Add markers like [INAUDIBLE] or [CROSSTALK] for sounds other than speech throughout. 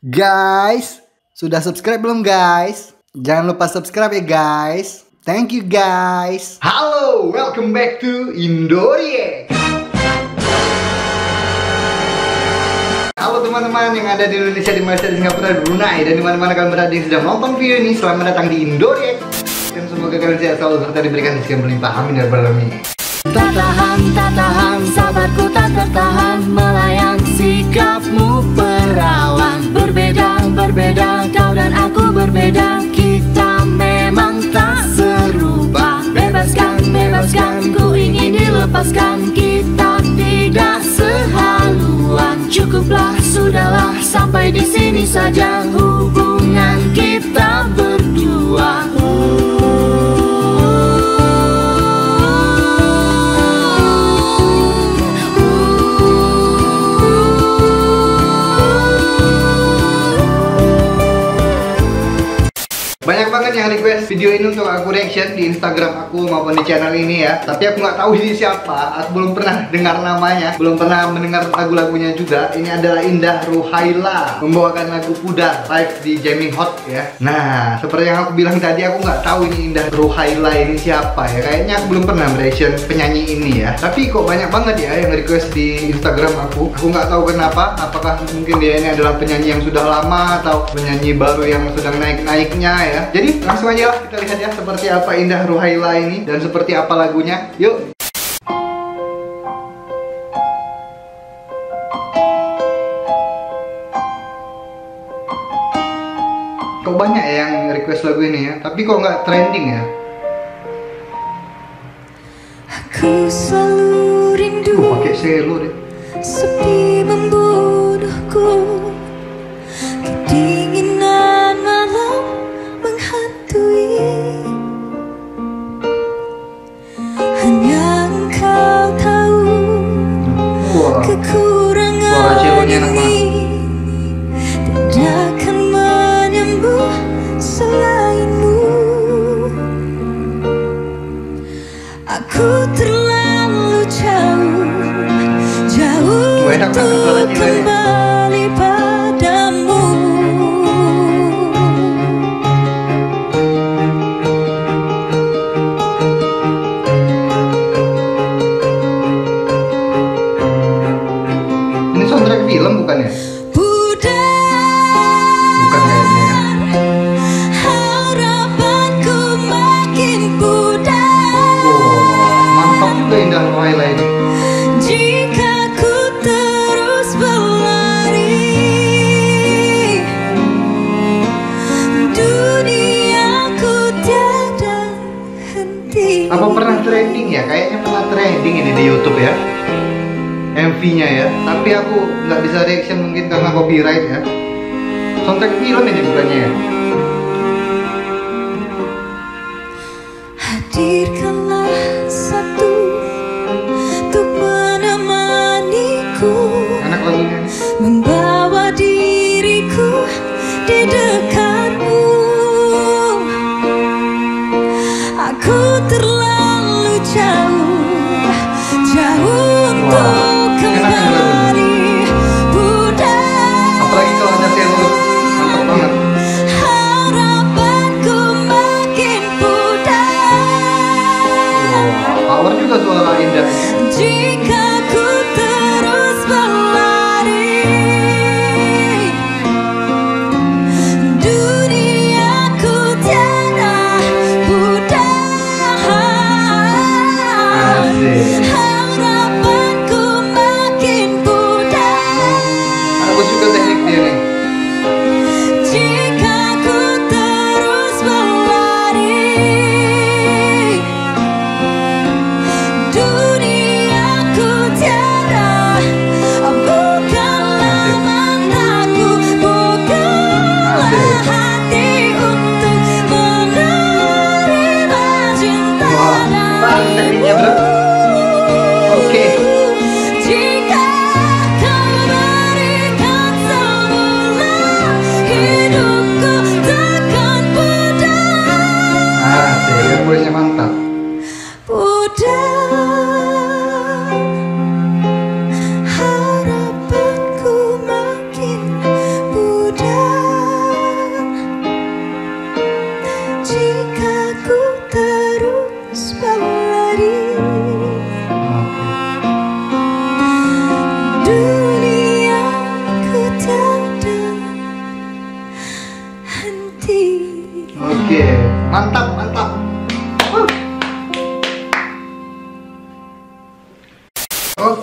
Guys, sudah subscribe belum guys? Jangan lupa subscribe ya guys. Thank you guys. Halo, welcome back to Indorie. Halo teman-teman yang ada di Indonesia, di Malaysia, di Singapura, di Brunei Dan di mana-mana kalian berada yang sedang nonton video ini Selamat datang di Indorie Dan semoga kalian sehat selalu serta diberikan rezeki yang berlimpah Amin ya rabbal alamin. Tak tahan, tak tahan, sabarku tak tertahan Melayang sikapmu perawan Berbeda, kau dan aku berbeda banget yang request video ini untuk aku reaction di Instagram aku maupun di channel ini ya. Tapi aku nggak tahu ini siapa. Aku belum pernah [LAUGHS] dengar namanya, belum pernah mendengar lagu-lagunya juga. Ini adalah Indah Ruhaila membawakan lagu Pudar live di Jamming Hot ya. Nah, seperti yang aku bilang tadi, aku nggak tahu ini Indah Ruhaila ini siapa ya. Kayaknya aku belum pernah reaction penyanyi ini ya. Tapi kok banyak banget ya yang request di Instagram aku. Aku nggak tahu kenapa. Apakah mungkin dia ini adalah penyanyi yang sudah lama atau penyanyi baru yang sedang naik-naiknya ya. Jadi langsung aja kita lihat ya seperti apa Indah Ruhaila ini dan seperti apa lagunya. Yuk. Kok banyak ya yang request lagu ini ya, tapi kok nggak trending ya? Ku selalu rindu Tuh pakai selo deh. Sepi membunuhku kembali padamu Ini soundtrack film bukan ya? Apa pernah trending ya? Kayaknya pernah trending ini di YouTube ya. MV-nya ya. Tapi aku nggak bisa reaction mungkin karena copyright ya. Soundtrack film ini bukannya ya? Hadirkanlah satu Untuk menemaniku Anak lagunya. Membawa diriku di dekatmu Indah. Jika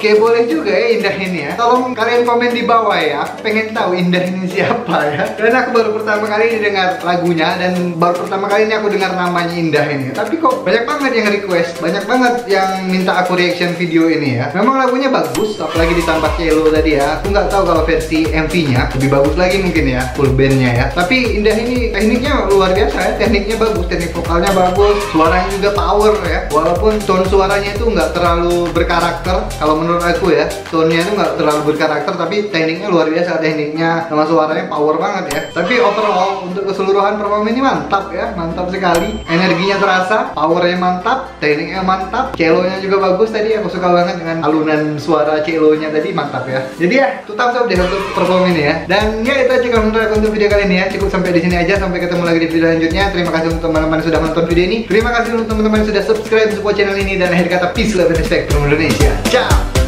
Oke boleh juga ya Indah ini ya. Tolong kalian komen di bawah ya. Aku pengen tahu Indah ini siapa ya. Dan aku baru pertama kali ini dengar lagunya Dan baru pertama kali ini aku dengar namanya Indah ini. Tapi kok banyak banget yang request Banyak banget yang minta aku reaction video ini ya. Memang lagunya bagus Apalagi ditambah Kelo tadi ya. Aku nggak tahu kalau versi MV-nya Lebih bagus lagi mungkin ya Full bandnya ya. Tapi Indah ini tekniknya luar biasa ya. Tekniknya bagus Teknik vokalnya bagus Suaranya juga power ya. Walaupun tone suaranya itu nggak terlalu berkarakter Kalau menurut aku ya Tone-nya itu nggak terlalu berkarakter Tapi tekniknya luar biasa Tekniknya sama suaranya power banget ya. Tapi overall untuk keseluruhan performa ini mantap ya Mantap sekali. Energinya terasa Powernya mantap Tekniknya mantap Celonya juga bagus tadi Aku suka banget dengan alunan suara celonya tadi mantap ya. Jadi ya tetap up deh untuk perform ini ya. Dan ya itu aja kalau menurut aku untuk video kali ini ya. Cukup sampai di sini aja Sampai ketemu lagi di video selanjutnya. Terima kasih untuk teman-teman sudah menonton video ini. Terima kasih untuk teman-teman sudah subscribe support channel ini Dan akhir kata peace love and respect from Indonesia. Ciao